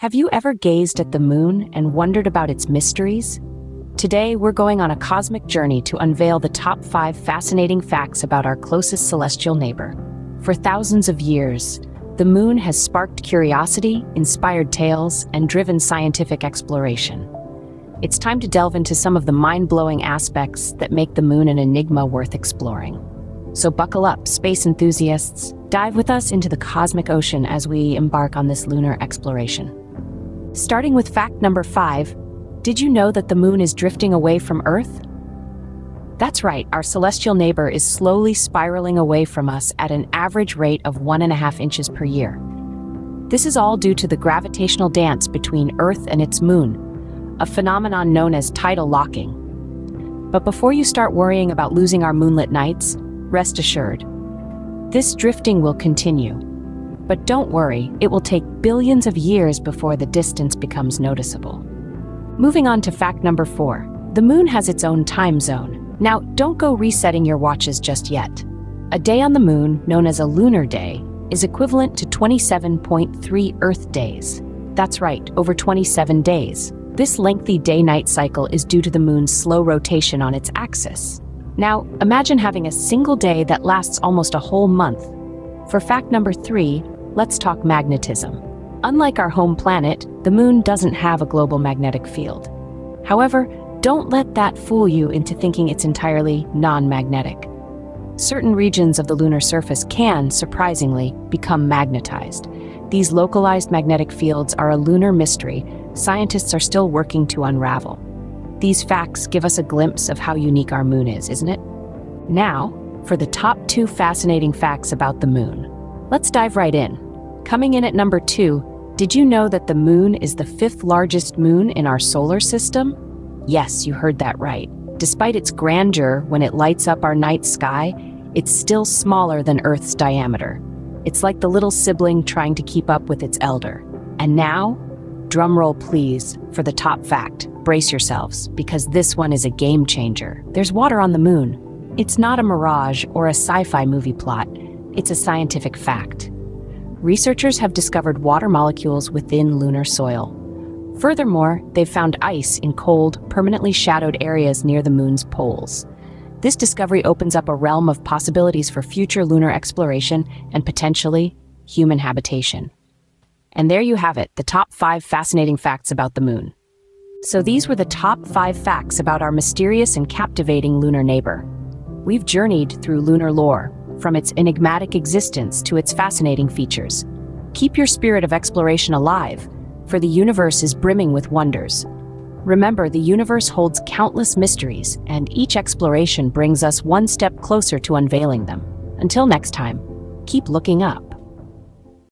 Have you ever gazed at the moon and wondered about its mysteries? Today, we're going on a cosmic journey to unveil the top five fascinating facts about our closest celestial neighbor. For thousands of years, the moon has sparked curiosity, inspired tales, and driven scientific exploration. It's time to delve into some of the mind-blowing aspects that make the moon an enigma worth exploring. So buckle up, space enthusiasts. Dive with us into the cosmic ocean as we embark on this lunar exploration. Starting with fact number five, did you know that the moon is drifting away from Earth? That's right, our celestial neighbor is slowly spiraling away from us at an average rate of one and a half inches per year. This is all due to the gravitational dance between Earth and its moon, a phenomenon known as tidal locking. But before you start worrying about losing our moonlit nights, rest assured. This drifting will continue, but don't worry, it will take billions of years before the distance becomes noticeable. Moving on to fact number four. The moon has its own time zone. Now, don't go resetting your watches just yet. A day on the moon, known as a lunar day, is equivalent to 27.3 Earth days. That's right, over 27 days. This lengthy day-night cycle is due to the moon's slow rotation on its axis. Now, imagine having a single day that lasts almost a whole month. For fact number three, let's talk magnetism. Unlike our home planet, the moon doesn't have a global magnetic field. However, don't let that fool you into thinking it's entirely non-magnetic. Certain regions of the lunar surface can, surprisingly, become magnetized. These localized magnetic fields are a lunar mystery scientists are still working to unravel. These facts give us a glimpse of how unique our moon is, isn't it? Now, for the top two fascinating facts about the moon. Let's dive right in. Coming in at number two, did you know that the moon is the fifth largest moon in our solar system? Yes, you heard that right. Despite its grandeur when it lights up our night sky, it's still smaller than Earth's diameter. It's like the little sibling trying to keep up with its elder. And now, drumroll please for the top fact. Brace yourselves, because this one is a game changer. There's water on the moon. It's not a mirage or a sci-fi movie plot. It's a scientific fact. Researchers have discovered water molecules within lunar soil. Furthermore, they've found ice in cold, permanently shadowed areas near the moon's poles. This discovery opens up a realm of possibilities for future lunar exploration and potentially human habitation. And there you have it, the top five fascinating facts about the moon. So these were the top five facts about our mysterious and captivating lunar neighbor. We've journeyed through lunar lore, from its enigmatic existence to its fascinating features. Keep your spirit of exploration alive, for the universe is brimming with wonders. Remember, the universe holds countless mysteries, and each exploration brings us one step closer to unveiling them. Until next time, keep looking up.